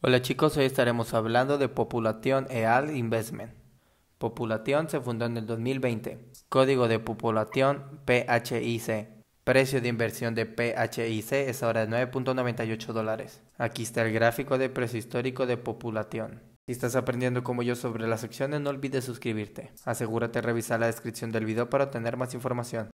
Hola chicos, hoy estaremos hablando de Population EAL Investment. Population se fundó en el 2020. Código de Population PHIC. Precio de inversión de PHIC es ahora de 9.98 dólares. Aquí está el gráfico de precio histórico de Population. Si estás aprendiendo como yo sobre las acciones, no olvides suscribirte. Asegúrate de revisar la descripción del video para obtener más información.